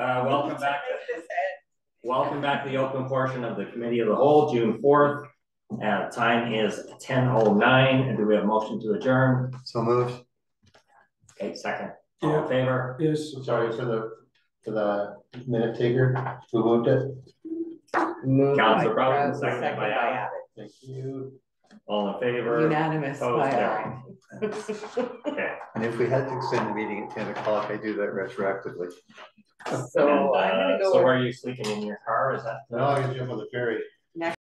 Uh, welcome back, welcome back to the open portion of the committee of the whole, June fourth. Uh, time is ten oh nine, and do we have a motion to adjourn? So moved. Okay, second, all in favor? Yes. Sorry for the, for the minute taker, who moved it? Moved by Brown, Rose, seconded by Abbott. Abbott. Thank you. All in favor? Unanimous by Opposed, Abbott. Okay. And if we had to extend the meeting at ten o'clock, I do that retroactively. So And, I'm uh, gonna So go, are you sleeping in your car, is that? No, I can jump on the ferry.